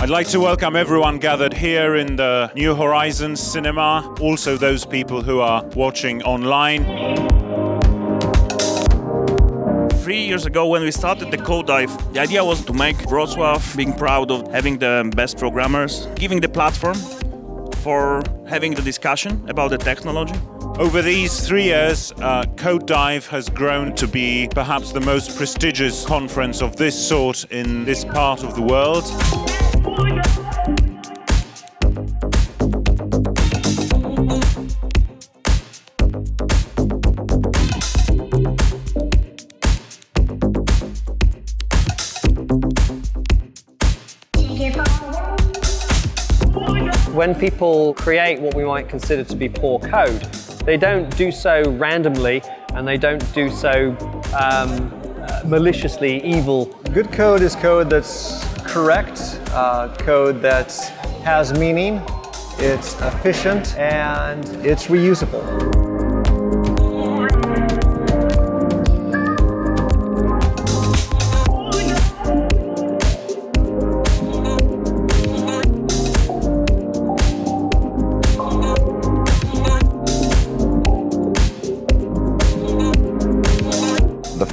I'd like to welcome everyone gathered here in the New Horizons cinema, also those people who are watching online. Three years ago, when we started the Code Dive, the idea was to make Wrocław being proud of having the best programmers, giving the platform for having the discussion about the technology. Over these three years, uh, Code Dive has grown to be perhaps the most prestigious conference of this sort in this part of the world. When people create what we might consider to be poor code, they don't do so randomly and they don't do so um, maliciously evil. Good code is code that's correct, uh, code that has meaning, it's efficient, and it's reusable.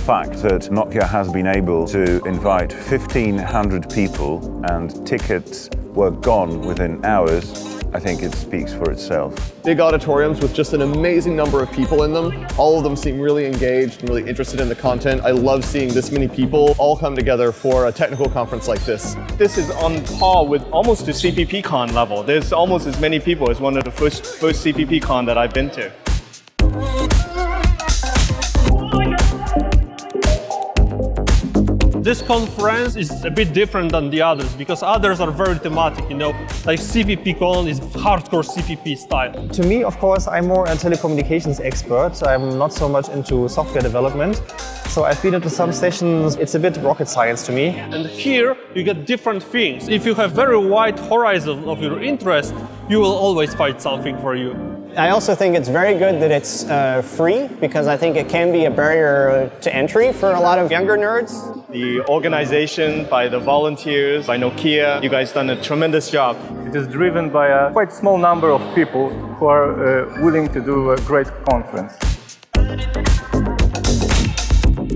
Fact that Nokia has been able to invite 1,500 people and tickets were gone within hours, I think it speaks for itself. Big auditoriums with just an amazing number of people in them. All of them seem really engaged and really interested in the content. I love seeing this many people all come together for a technical conference like this. This is on par with almost the CPPCon level. There's almost as many people as one of the first, first CPPCon that I've been to. This conference is a bit different than the others because others are very thematic, you know, like CPPCon is hardcore CPP style. To me, of course, I'm more a telecommunications expert. I'm not so much into software development. So I've been into some sessions, it's a bit rocket science to me. And here you get different things. If you have very wide horizon of your interest, you will always find something for you. I also think it's very good that it's uh, free because I think it can be a barrier to entry for a lot of younger nerds. The organization by the volunteers, by Nokia, you guys done a tremendous job. It is driven by a quite small number of people who are uh, willing to do a great conference.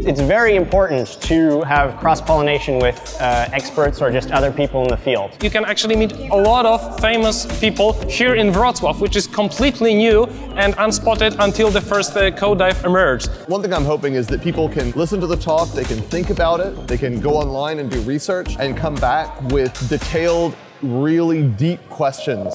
It's very important to have cross-pollination with uh, experts or just other people in the field. You can actually meet a lot of famous people here in Wrocław, which is completely new and unspotted until the first uh, Code Dive emerged. One thing I'm hoping is that people can listen to the talk, they can think about it, they can go online and do research and come back with detailed, really deep questions.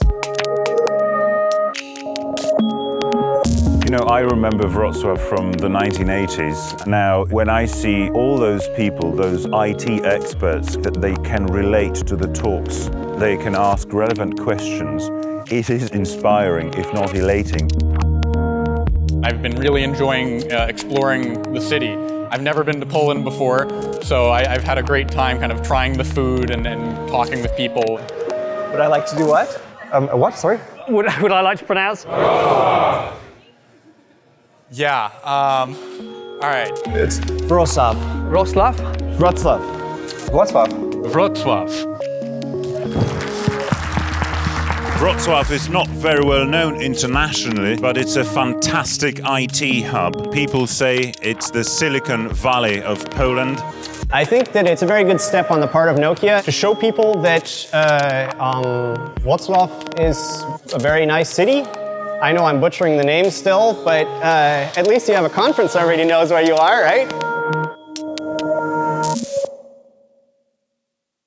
Know, I remember Wrocław from the 1980s. Now, when I see all those people, those IT experts, that they can relate to the talks, they can ask relevant questions, it is inspiring, if not elating. I've been really enjoying uh, exploring the city. I've never been to Poland before, so I, have had a great time kind of trying the food and, and talking with people. Would I like to do what? Um, what, sorry? Would, would I like to pronounce? Yeah. Um, all right. It's Wrocław. Wrocław? Wrocław. Wrocław. Wrocław. Wrocław is not very well known internationally, but it's a fantastic IT hub. People say it's the Silicon Valley of Poland. I think that it's a very good step on the part of Nokia to show people that uh, um, Wrocław is a very nice city. I know I'm butchering the name still, but uh, at least you have a conference already knows where you are, right?